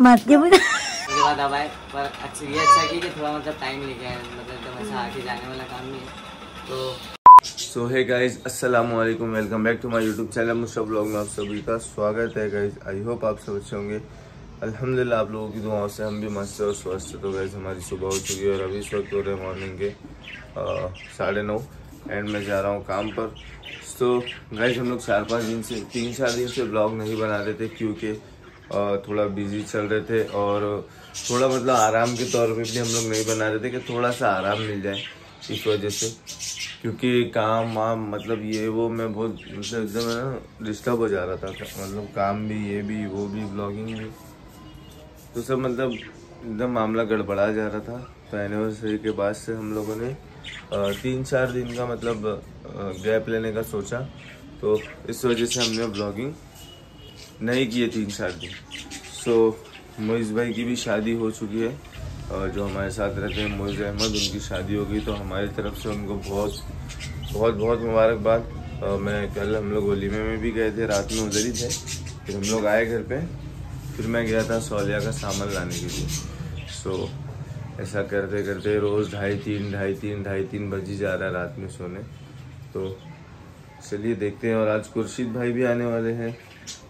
मत के बोला उसके बाद अब आए पर अच्छा ये अच्छा की कि थोड़ा मतलब टाइम लेके आए मतलब एकदम ऐसा आके जाने वाला काम नहीं है तो सो है गाइज़ अस्सलाम वालेकुम welcome back to my YouTube channel blog में आप सभी का स्वागत है गाइज़ आई होप आप सब अच्छे होंगे. अल्हम्दुलिल्लाह आप लोगों की दुआओं से हम भी मस्त और स्वस्थ तो गाइज़ हमारी सुबह हो चुकी है और अभी इस वक्त हो रहे हैं मॉर्निंग के साढ़े नौ। एंड मैं जा रहा हूँ काम पर। तो गाइज़ हम लोग चार पाँच दिन से, तीन चार दिन से ब्लॉग नहीं बना रहे थे क्योंकि थोड़ा बिज़ी चल रहे थे और थोड़ा मतलब आराम के तौर पे भी हम लोग नहीं बना रहे थे कि थोड़ा सा आराम मिल जाए इस वजह से। क्योंकि काम वाम मतलब ये वो मैं बहुत मतलब एकदम ना डिस्टर्ब हो जा रहा था। मतलब काम भी, ये भी, वो भी ब्लॉगिंग भी। तो सब मतलब एकदम मामला गड़बड़ा जा रहा था। तो एनिवर्सरी के बाद से हम लोगों ने तीन चार दिन का मतलब गैप लेने का सोचा। तो इस वजह से हमने ब्लॉगिंग नहीं किए तीन चार दिन। सो मोइज़ भाई की भी शादी हो चुकी है। और जो हमारे साथ रहते हैं, मोइज़ अहमद, उनकी शादी हो गई। तो हमारी तरफ़ से उनको बहुत बहुत बहुत मुबारकबाद। मैं कल हम लोग वलीमे में भी गए थे, रात में उधर ही थे। फिर हम लोग आए घर पे। फिर मैं गया था सौलिया का सामान लाने के लिए। सो ऐसा करते करते रोज़ ढाई तीन ढाई तीन ढाई तीन बज ही जा रहा है रात में सोने। तो चलिए देखते हैं, और आज खुर्शीद भाई भी आने वाले हैं।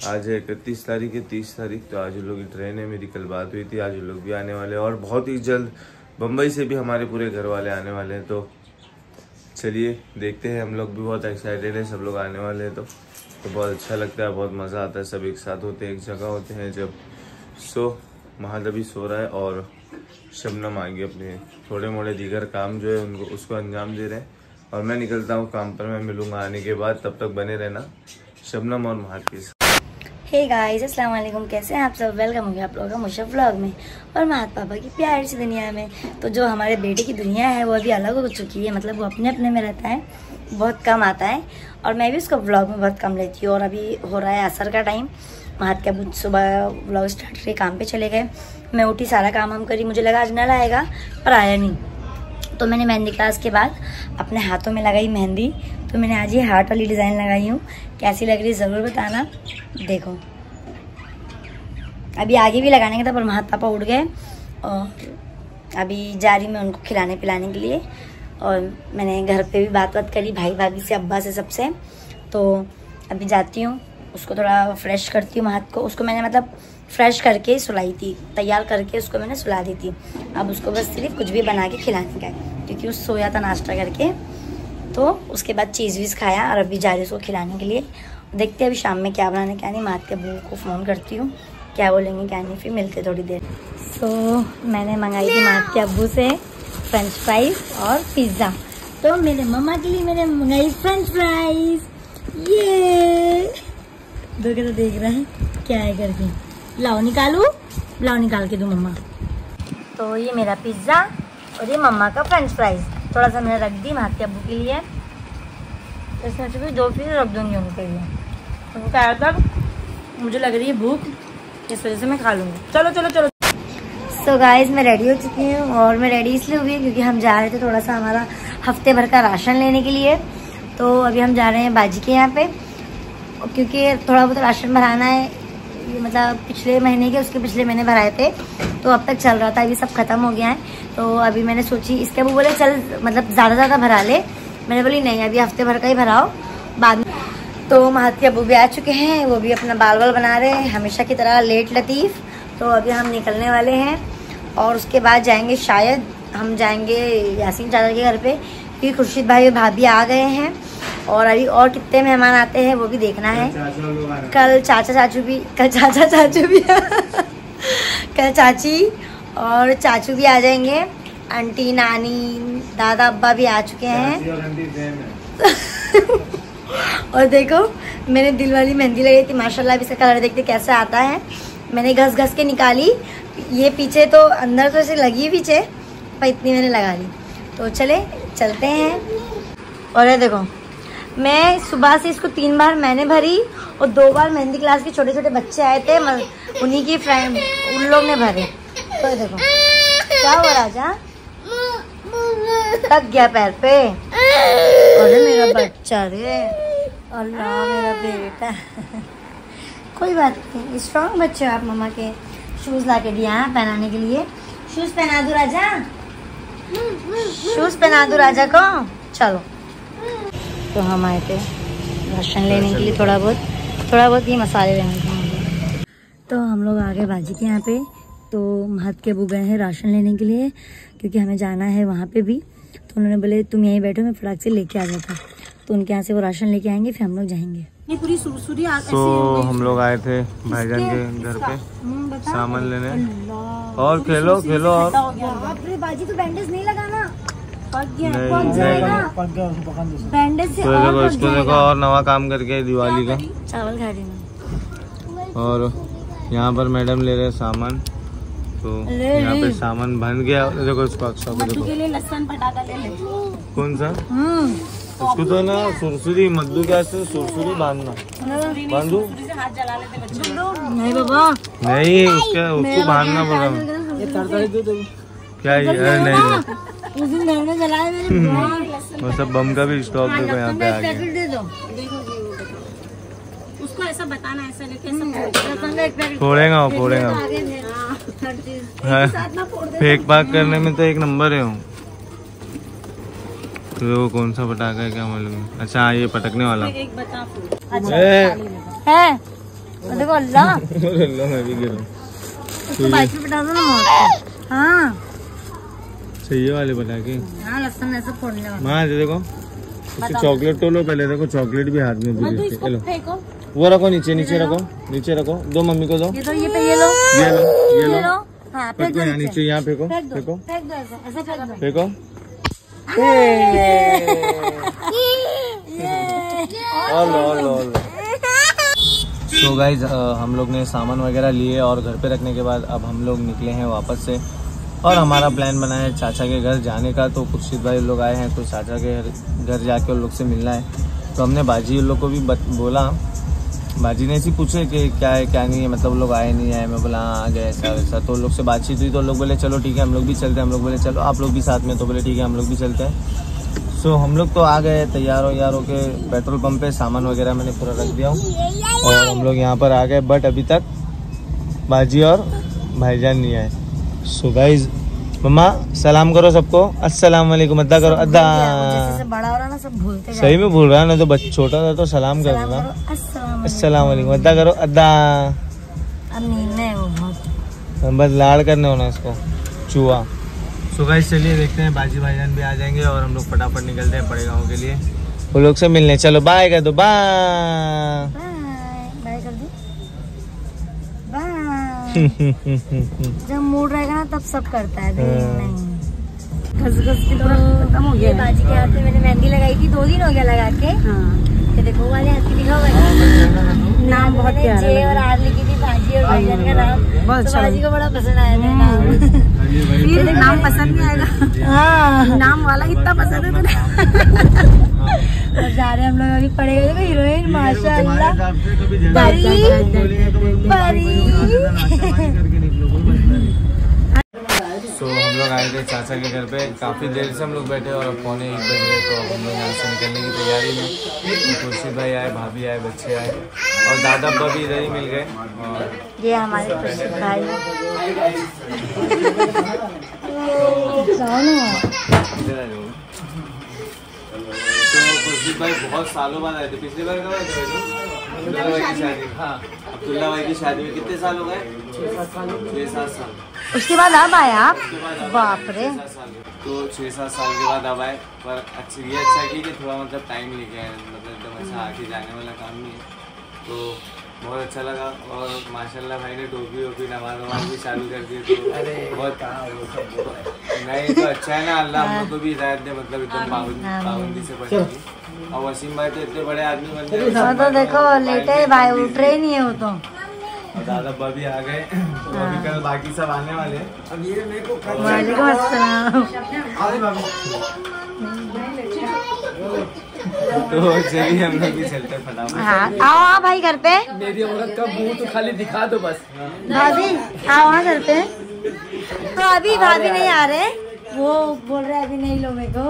आज है इकतीस तारीख है तीस तारीख तो आज उन लोग की ट्रेन है, मेरी कल बात हुई थी, आज उन लोग भी आने वाले हैं, और बहुत ही जल्द बम्बई से भी हमारे पूरे घर वाले आने वाले हैं। तो चलिए देखते हैं, हम लोग भी बहुत एक्साइटेड हैं, सब लोग आने वाले हैं तो तो बहुत अच्छा लगता है, बहुत मज़ा आता है, सब एक साथ होते हैं, एक जगह होते हैं जब। सो महादबी सो रहा है और शबनम आ गई अपने। थोड़े मोड़े दीगर काम जो है उनको, उसको अंजाम दे रहे हैं। और मैं निकलता हूँ काम पर, मैं मिलूँगा आने के बाद, तब तक बने रहना। शबनम और महाद के साथ। हे गाइस अस्सलाम वालेकुम कैसे हैं आप सब? वेलकम हो गया आप लोगों का मुशफ व्लॉग में। और महात पापा की प्यारी सी दुनिया में। तो जो हमारे बेटे की दुनिया है, वो अभी अलग हो चुकी है। मतलब वो अपने अपने में रहता है। बहुत कम आता है। और मैं भी उसको व्लॉग में बहुत कम लेती हूँ। और अभी हो रहा है असर का टाइम महात के अबू सुबह व्लॉग स्टार्ट करके काम पे चले गए। मैं उठी, सारा काम हम करी, मुझे लगा आज नल आएगा, पर आया नहीं। तो मैंने मेहंदी क्लास के बाद अपने हाथों में लगाई मेहंदी। तो मैंने आज ये हार्ट वाली डिज़ाइन लगाई हूँ। कैसी लग रही ज़रूर बताना। देखो। अभी आगे भी लगाने का था पर महात पापा उठ गए। और अभी जा रही मैं उनको खिलाने पिलाने के लिए। और मैंने घर पे भी बात बात करी भाई भाभी से, अब्बा से सबसे। तो अभी जाती हूँ। उसको थोड़ा फ्रेश करती हूँ, हाथ को। उसको मैंने मतलब फ्रेश करके सुलाई थी, तैयार करके उसको मैंने सुला दी थी। अब उसको बस सिर्फ़ कुछ भी बना के खिलाने का है, क्योंकि उस सोया था नाश्ता करके। तो उसके बाद चीज़ वीज़ खाया और अभी जा रही उसको खिलाने के लिए। देखते हैं अभी शाम में क्या बनाने, क्या नहीं। मात के अबू को फ़ोन करती हूँ, क्या बोलेंगे, क्या नहीं। फिर मिलते थोड़ी देर। तो मैंने मंगाई थी मात के अबू से फ्रेंच फ्राइज और पिज़्ज़ा तो मेरे मम्मा के लिए मैंने मंगाई फ्रेंच फ्राइज ये दो के तो देख रहे हैं क्या है करके। लाओ निकालू? लाओ निकाल के दो मम्मा। तो ये मेरा पिज़्ज़ा और ये मम्मा का फ्रेंच फ्राइज थोड़ा सा मैंने रख दी माते अबू के लिए। तो इसमें से भी दो पीस रख दूँगी उनके लिए। उनको आया तक मुझे लग रही है भूख, इस वजह से मैं खा लूँगी। चलो चलो चलो। सो so गाइज़ मैं रेडी हो चुकी हूँ और मैं रेडी इसलिए हुई है क्योंकि हम जा रहे थे थोड़ा सा हमारा हफ़्ते भर का राशन लेने के लिए। तो अभी हम जा रहे हैं बाजी के यहाँ पे। क्योंकि थोड़ा बहुत राशन भराना है मतलब पिछले महीने के, उसके पिछले महीने भराए थे तो अब तक चल रहा था, अभी सब खत्म हो गया है। तो अभी मैंने सोची, इसके वो बोले, चल मतलब ज़्यादा ज़्यादा भरा ले। मैंने बोली, नहीं, अभी हफ़्ते भर का ही भराओ, बाद में तो महाती अबू भी आ चुके हैं, वो भी अपना बाल बाल बना रहे हैं, हमेशा की तरह लेट लतीफ़। तो अभी हम निकलने वाले हैं, और उसके बाद जाएँगे शायद, हम जाएँगे यासीन चाचा के घर पे, क्योंकि खुर्शीद भाई और भाभी आ गए हैं। और अभी और कितने मेहमान आते हैं वो भी देखना है। कल चाचा चाचू भी कल चाचा चाचू भी। कल चाची और चाचू भी आ जाएँगे। आंटी नानी दादा अब्बा भी आ चुके हैं। और देखो मैंने दिल वाली मेहंदी लगाई थी माशाल्लाह अब इसका कलर देखते कैसे आता है। मैंने घस घस के निकाली। ये पीछे तो अंदर तो ऐसे लगी पीछे पर इतनी मैंने लगा ली। तो चले चलते हैं। और ये देखो मैं सुबह से इसको तीन बार मैंने भरी और दो बार मेहंदी क्लास के छोटे छोटे बच्चे आए थे उन्हीं की फ्रेंड उन लोग ने भरे। तो देखो, क्या हो राजा? थक गया पैर पे। अरे मेरा बच्चा रे। अल्लाह, मेरा बेटा। कोई बात नहीं स्ट्रॉन्ग बच्चे हो आप मम्मा के। शूज़ ला के दिया हैं पहनाने के लिए। शूज़ पहना दो राजा? शूज़ पहना दो राजा को? चलो। तो हम आए थे राशन लेने के लिए थोड़ा बहुत थोड़ा बहुत ही मसाले लेने के लिए। तो हम लोग आ गए बाजी के यहाँ पे। तो महत के अबू गए हैं राशन लेने के लिए क्योंकि हमें जाना है वहाँ पे भी। तो उन्होंने बोले तुम यहीं बैठो मैं फटाक से लेके आ जाता तो उनके यहाँ से वो राशन लेके आएँगे फिर हम लोग जाएँगे। पूरी सुरसुरी तो हम लोग आए थे भाईजान के घर पे। हम्म, सामान लेने। और खेलो खेलो। और बाजी तो बैंडेज नहीं लगाना तो इसको देखो जाएगा। और नवा काम करके दिवाली का। चावल खा रही और यहाँ पर मैडम ले रहे हैं सामान। तो यहाँ पे सामान बन गया। देखो इसको अक्सर को देखो। के लिए लहसन पटाखा ले ले कौन सा? हम्म। उसको तो ना सुरसुरी मद्दू क्या से सुरसुरी बांधना। बांधू? सुरसुरी से हाथ जला लेते बच्चे। लोग नहीं बाबा। नहीं उसका उसको बांधना बोल हूँ क्या ये अरे नहीं नहीं। उस दिन घर में जलाए मेरे वो सब बम का भी स्टॉक देखो यहाँ पे आ गया वो उसको ऐसा बताना ऐसा लेके ऐसा रतन एक पैकेट फोड़ेगा वो फोड़ेगा है साथ ना फोड़ दे फेंक पाक करने में तो एक नंबर है हूँ तो वो कौन सा पटाखा है क्या मालूम? है अच्छा हाँ, ये पटकने वाला। एक बता ए, है? देखो अल्लाह। अरे लो मैं भी गिरूँ। उसको बाइक पे बिठा दो ना मौत को। हाँ वाले पटाखे हाँ लहसन ऐसे फोड़ने वाला। माँ ये देखो चॉकलेट तो लो पहले देखो चॉकलेट भी हाथ में तो भी इसको लो वो रखो नीचे नीचे रखो नीचे रखो। दो मम्मी को दो। ये तो ये पे ये लो। ये लो ये ये लो। हाँ फेंको यहाँ नीचे यहाँ फेंको फेंको फेंक। तो गाइज़ हम लोग ने सामान वगैरह लिए और घर पे रखने के बाद अब हम लोग निकले हैं वापस से। और हमारा प्लान बना है चाचा के घर जाने का तो खुर्शीद भाई लोग आए हैं तो चाचा के घर- जाके उन लोग से मिलना है। तो हमने बाजी उन लोग को भी बोला। बाजी ने ऐसी पूछे कि क्या है, क्या नहीं है मतलब लोग आए नहीं आए, मैं बोला हाँ आ गए, ऐसा वैसा। तो लोग से बातचीत हुई तो लोग बोले, चलो, ठीक है, हम लोग भी चलते हैं। हम लोग बोले, चलो, आप लोग भी साथ में तो बोले, ठीक है, हम लोग भी चलते हैं। सो हम लोग तो आ गए, तैयार हो यार होके पेट्रोल पंप पे सामान वगैरह मैंने पूरा रख दिया हूँ। और हम लोग यहाँ पर आ गए बट अभी तक बाजी और भाईजान नहीं आए। सो गाइज़ मम्मा सलाम करो सबको अस्सलाम वालेकुम अद्दा करो अद्दा बड़ा हो रहा ना सब भूलते सही में भूल रहा है ना तो बच्चा छोटा था तो सलाम कर देना करो अस्सलाम वालेकुम। अद्दा करो अद्दा में है वो बहुत। बस लाड़ करने होना इसको चूहा। सो गाइस चलिए देखते हैं बाजी भाईजान भी आ जाएँगे और हम लोग फटाफट निकलते हैं बड़े गाँव के लिए। वो लोग से मिलने चलो बाय कर दो बाय जब मूड रहेगा ना तब सब करता है खस खस नहीं। घस घस के तो खत्म हो गया बाजी के हाथ में मैंने मेहंदी लगाई थी दो दिन हो गया लगा के। हाँ। देखो वाले हाथ की लिखा हुआ नाम बहुत प्यारा जे और आर लिखी थी बाजी और भाईजान का नाम। बहुत तो अच्छा बाजी को बड़ा पसंद आया था नाम। फिर नाम पसंद नहीं आएगा हाँ नाम वाला कितना पसंद है तुझे जा रहे हम लोग अभी पड़ेगा देखो हीरोइन माशाल्लाह परी सो so, हम लोग आए थे चाचा के घर पे। काफ़ी देर से हम लोग बैठे और अब पौने एक बज रहे तो अब हम लोग यहाँ से निकलने की तैयारी में। तो खुर्शीद भाई आए भाभी आए बच्चे आए और दादा अब्बा भी इधर ही मिल गए और ये हमारे भाई। तो भाई बहुत सालों बाद आए थे। पिछली बार कब आए थे अब्दुल्ला भाई की शादी। हाँ अब्दुल्ला भाई की शादी में कितने साल हो गए? छः सात साल। छः सात साल। उसके बाद अब आए आप? बाप रे। तो छः सात साल के बाद अब आए पर अच्छा ये अच्छा की कि थोड़ा मतलब टाइम लेके आए मतलब एकदम ऐसा आके जाने वाला काम नहीं है। तो बहुत अच्छा लगा और माशाल्लाह भाई ने टोपी वोपी नमाज़ वमाज भी चालू कर दी तो अरे बहुत नहीं तो अच्छा है ना अल्लाह हम लोग को भी हिदायत दे मतलब एकदम पाबंदी से बचने और वसीम भाई तो इतने बड़े आदमी बन गए। तो देखो लेटे भाई उठ रहे नहीं है वो तो। और दादा अब्बा भी आ गए। तो अभी कल बाकी सब आने वाले हैं। वालेकुम अस्सलाम तो चलिए हम लोग भी चलते फटाफट। हाँ आओ आओ भाई घर पे। मेरी औरत का मुँह तो खाली दिखा दो बस। भाभी आओ हाँ घर पे। तो अभी भाभी नहीं आ रहे। वो बोल रहे अभी नहीं लो मेरे को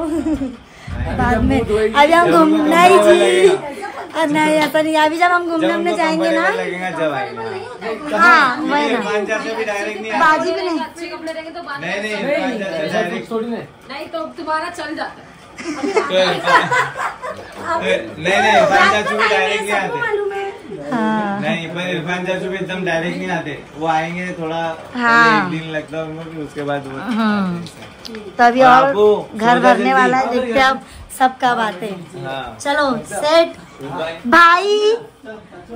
बाद में। अभी हम घूमना ही जी। नहीं ऐसा नहीं अभी जब हम घूमने हमने जाएँगे ना। हाँ वही ना। पांचा से भी डायरेक्ट नहीं बाजी भी नहीं। अच्छे तो बात नहीं तो तुम्हारा चल जाता है। नहीं नहीं डायरेक्ट नहीं आते। हाँ। नहीं पर इरफान चाचू भी एकदम डायरेक्ट नहीं आते। वो आएँगे थोड़ा हाँ। एक दिन लगता है उनको फिर उसके बाद वो हम्म। तो अभी और घर भरने वाला है देखते हैं अब सब कब आते हैं। हाँ। चलो सेट भाई।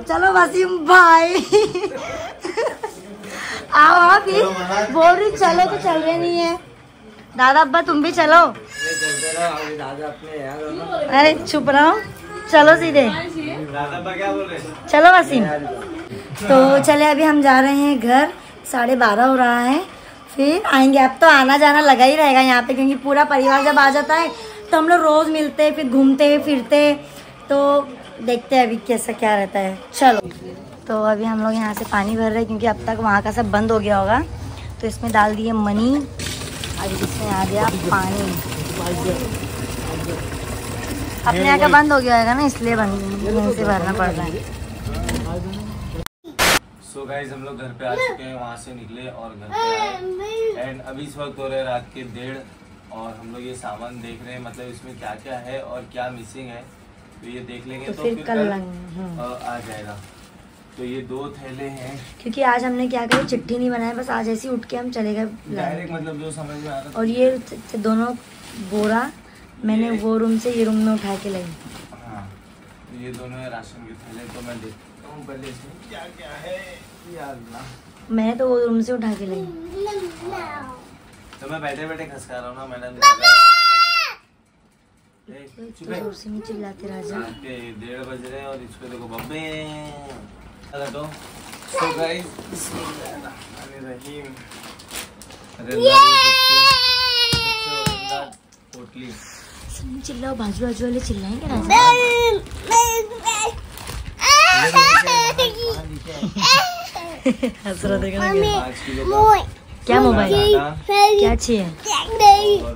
चलो वसीम भाई। आओ अभी बोल रही चलो तो चल रहे नहीं है। दादा अब्बा तुम भी चलो। अरे चुप रहो। चलो सीधे। चलो वसीम। तो चले, अभी हम जा रहे हैं घर। साढ़े बारह हो रहा है। फिर आएँगे। अब तो आना जाना लगा ही रहेगा यहाँ पे, क्योंकि पूरा परिवार जब आ जाता है तो हम लोग रोज मिलते, फिर घूमते, फिरते। तो देखते हैं अभी कैसा क्या रहता है। चलो। तो अभी हम लोग यहाँ से पानी भर रहे हैं, क्योंकि अब तक वहाँ का सब बंद हो गया होगा। तो इसमें डाल दिए मनी। अभी इसमें आ गया पानी। अपने यहाँ का बंद हो गया होगा ना इसलिए बंद से भरना पड़ रहा है। सो so गाइज़ हम लोग घर पे आ चुके हैं वहाँ से निकले और घर पे आए। एंड अभी इस वक्त हो रहे हैं रात के डेढ़ और हम लोग ये सामान देख रहे हैं मतलब इसमें क्या क्या है और क्या मिसिंग है। तो ये देख लेंगे तो तो, फिर कल हम्म। अ, आ जाएगा। तो ये दो थैले हैं। क्योंकि आज हमने क्या करा चिट्ठी नहीं बनाया बस आज ऐसे ही उठ के हम चले गए। डायरेक्ट मतलब जो समझ में आ रहा था। और ये दोनों बोरा मैंने वो रूम से ये रूम में उठा के लाई। हाँ तो ये दोनों है राशन के थैले तो मैं देखता हूँ पहले इसमें क्या क्या है। या अल्लाह। मैंने तो वो रूम से उठा के लाई। तो मैं बैठे बैठे खसका रहा हूँ ना मैडम तो है। ज़ोर से नहीं चिल्लाते राजा डेढ़ बज रहे हैं और इसको देखो बब्बे। अरे तो। सो गाइस बिस्मिल्लाहिर्रहमानिर्रहीम अरे पोटली चिल्लाओ बाजू बाजू वाले चिल्लाएँगे ना? क्या मोबाइल क्या चाहिए?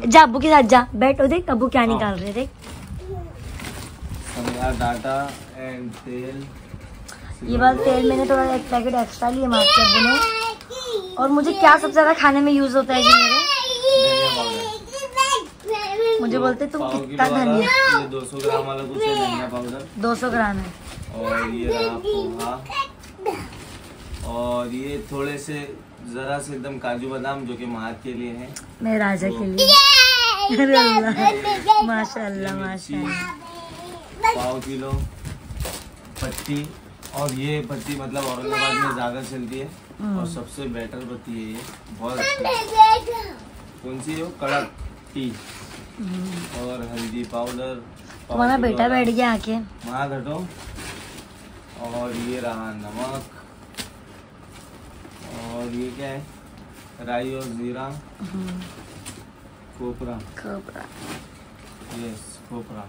जा अब्बू के साथ जा बैठो देख अब्बू क्या निकाल रहे देख। डाटा एंड तेल। ये बार तेल मैंने थोड़ा एक पैकेट एक्स्ट्रा ने। और मुझे क्या सबसे ज़्यादा खाने में यूज़ होता है जी मेरे? मुझे बोलते तुम कितना धनिया? ये 200 ग्राम वाला कुछ है धनिया पाउडर। 200 ग्राम है। और ये रहा पोहा और ये थोड़े से जरा से एकदम काजू बादाम जो कि महात के लिए है। मेरे राजा के लिए। माशाल्लाह माशाल्लाह। पाव किलो पत्ती। और ये पत्ती मतलब औरंगाबाद में ज़्यादा चलती है। हम्म। और सबसे बेटर पत्ती है ये। बहुत अच्छी। कौन सी है वो? कड़क टी। और हल्दी पाउडर तुम्हारा बेटा बैठ गया आके। वहाँ घटो और ये रहा नमक। और ये क्या है? राई और जीरा। हम्म, खोपरा। यस खोपरा।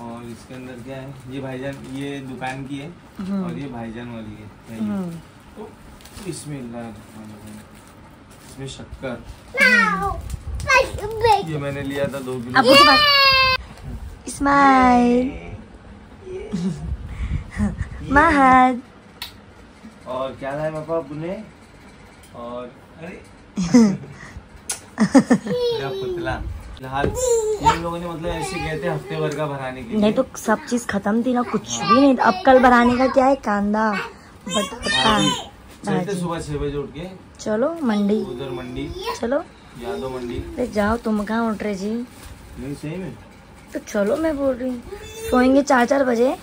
और इसके अंदर क्या है? ये भाईजान ये दुकान की है। हम्म, और ये भाईजान वाली है। हम्म, तो इसमें इसमें शक्कर। ये मैंने लिया था दो किलो। स्माइल महद और क्या लाए पापा पुणे और अरे। पुतला। फ़िलहाल इन लोगों ने मतलब ऐसे गए थे हफ़्ते भर का भराने के नहीं तो सब चीज़ खत्म थी ना कुछ भी नहीं अब कल भराने का क्या है? कांदा चलते सुबह छह बजे उठ के। चलो मंडी। उधर मंडी। चलो। यादव मंडी। अरे जाओ तुम कहाँ उठ रहे जी? नहीं सही में तो चलो मैं बोल रही हूँ। सोएँगे चार चार बजे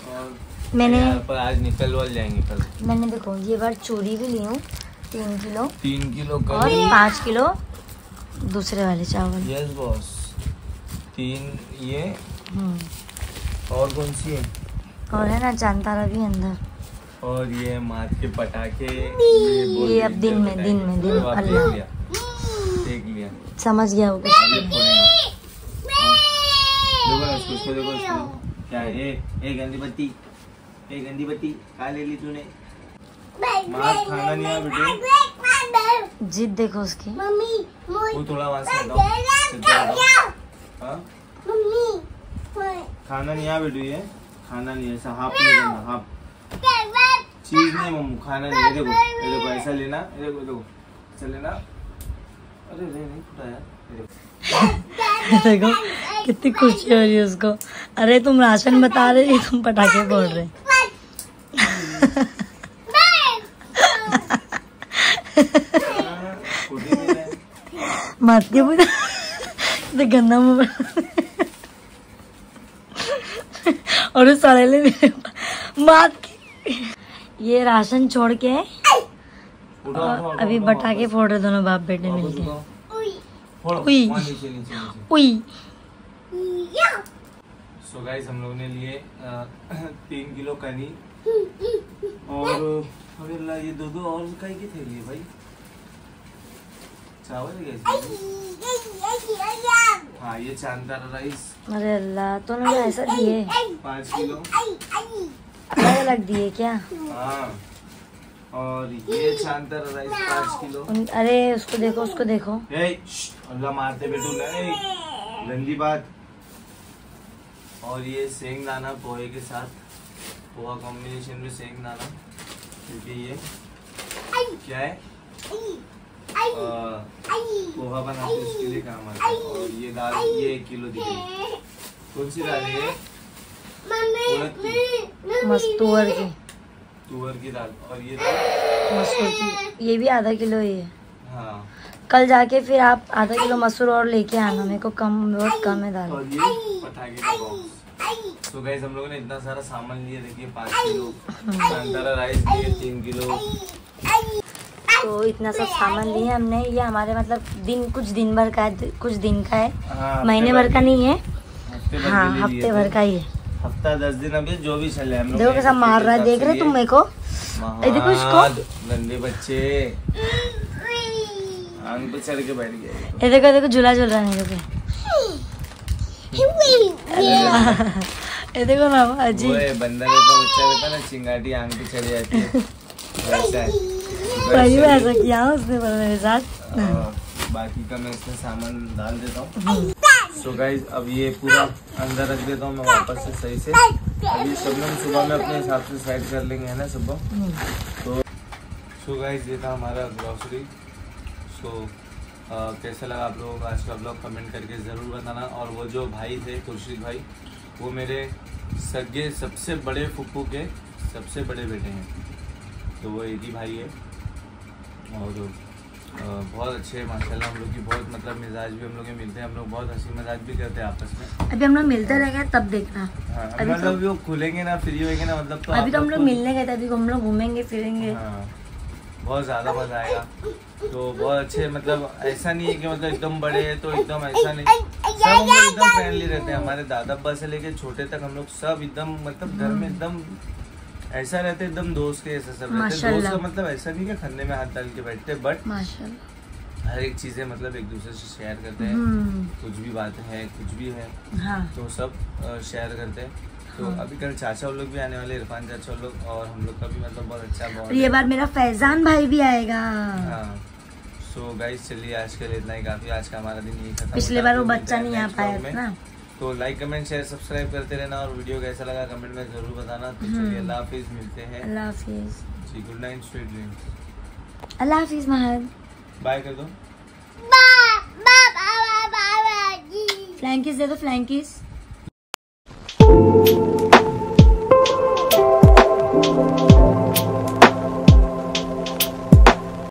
मैंने पर आज निकल वाल जाएँगे कल मैंने देखो ये बार चूड़ी भी ली हूँ तीन किलो। तीन किलो और पाँच किलो दूसरे वाले चावल। यस बॉस तीन ये। हम्म। और कौन सी है? और है ना चांतारा भी अंदर। और ये मात के पटाखे बोल ये अब दिन में- दिन में- दिन अल्लाह। समझ गया होगा। क्या है ए ए गंदी बत्ती ए गंदी बत्ती खा ले ली तूने मार खाना नहीं आया बेटे जिद देखो उसकी मम्मी वो थोड़ा वहाँ से हटाओ सीधा हटाओ हाँ खाना नहीं आया बेटू ये? खाना नहीं है, ऐसा हाफ़ नहीं करना हाफ़। चीज़ नहीं मम्मू खाना नहीं है। देखो ये देखो ऐसा लेना ये देखो देखो ऐसा लेना। देखो। कितनी खुशी हो रही है उसको। अरे, तुम राशन बता रहे तुम पटाखे बोल रहे मत के पूछा तो गंदा मुँह और उस सड़ेले मात ये राशन छोड़ के और अभी उठाओ, पटाखे फोड़ रहे दोनों बाप बेटे मिलके। सो गाइस हम लोग ने लिए तीन किलो कनी। और अरे अल्लाह ये दो दो और कई की थैली है भाई? चावल है? हाँ ये चांदारा राइस अरे अल्लाह तूने ऐसा दिए। पाँच किलो। अलग अलग दिए क्या? हाँ। और ये चांदारा राइस पाँच किलो। अरे उसको देखो उसको देखो। अल्लाह मारते बेटू नहीं गंदी बात। और ये सेंग दाना पोहे के साथ। पोहा कॉम्बिनेशन में सेंग दाना क्योंकि ये क्या है? पोहा बनाते हैं, उसके लिए काम आता है। और ये दाल ये एक किलो है। कौन सी दाल है ये? उड़द की। तुअर की दाल और ये दाल? मसूर की। ये भी आधा किलो ही है। हाँ। कल जाके फिर आप आधा किलो मसूर और लेके आना मेरे को कम बहुत कम है दाल। और ये पटाखे का बॉक्स तो गैस हम लोगों ने इतना सारा सामान लिया देखिए पाँच किलो। अंदर राइस लिए तीन किलो। तो इतना सब सामान लिए हमने। ये हमारे मतलब दिन कुछ दिन भर का है कुछ दिन का है। हाँ, महीने भर का नहीं है। हाँ हफ़्ते भर का ही है। हफ़्ता दस दिन अभी जो भी चले हम देखो कैसा मार रहा है देख रहे तुम मेरे को? देखो इसको। महान बच्चे। आंग पे चढ़ के बैठ गए। ये देखो देखो झूला झूल रहा है मेरे ये देखो ना अजी बंदर का बच्चा रहता ना चिंगाटी आंग पे चढ़ जाती है। वैसा है। पहली बार ऐसा किया उसने मेरे साथ। बाकी का मैं इसमें सामान डाल देता हूँ। सो गाइज़ अब ये पूरा अंदर रख देता हूँ मैं वापस से सही से। अभी सब लोग सुबह में अपने हिसाब से साइड कर लेंगे, है ना सुबह तो सो गाइज़ ये था हमारा ग्रॉसरी सो कैसा लगा आप लोगों का आज का ब्लॉग कमेंट करके ज़रूर बताना। और वो जो भाई थे, खुर्शीद भाई, वो मेरे सगे सबसे बड़े फुप्पू के सबसे बड़े बेटे हैं। तो वो एक ही भाई है। और बहुत अच्छे हैं माशाल्लाह। हम लोग की बहुत मतलब मिजाज भी हम लोग मिलते हैं। हम लोग बहुत हँसी मज़ाक भी करते हैं आपस में। अभी हम लोग मिलते रहेंगे तब देखना। हाँ, अभी तो- मतलब वो खुलेंगे ना फ्री होंगे ना मतलब तो अभी तो हम लोग मिलने गए थे अभी हम लोग घूमेंगे फिरेंगे। हाँ, बहुत ज़्यादा मज़ा आएगा। तो बहुत अच्छे मतलब ऐसा नहीं है कि मतलब एकदम बड़े हैं तो एकदम ऐसा नहीं। सब हम लोग एकदम फ्रेंडली रहते हैं। हमारे दादा अब्बा से लेके छोटे तक हम लोग सब एकदम मतलब घर में एकदम ऐसा रहते एकदम दोस्त के ऐसा सब रहते। हैं। दोस्त का मतलब ऐसा नहीं कि खन्ने में हाथ डाल के बैठते बट हर एक चीज़ें मतलब एक दूसरे से शेयर करते हैं। हम्म। कुछ भी बात है कुछ भी है हाँ। तो सब शेयर करते हैं। तो हाँ। अभी कल चाचा लोग भी आने वाले इरफान चाचा लोग और हम लोग का भी मतलब बहुत अच्छा बॉन्ड ये बार मेरा फैजान भाई भी आएगा। हाँ। सो गाइस चलिए आज के लिए इतना ही। काफ़ी आज का हमारा दिन यही खत्म पिछले बार वो बच्चा नहीं आ पाया था ना। तो लाइक कमेंट शेयर सब्सक्राइब करते रहना और वीडियो कैसा लगा कमेंट में ज़रूर बताना। तो हम्म। चलिए अल्लाह हाफिज मिलते हैं। अल्लाह हाफिज। जी गुड नाइट स्वीट ड्रीम्स अल्लाह हाफिज महद बाय कर दो। फ्लैंकिस दे दो फ्लैंकिस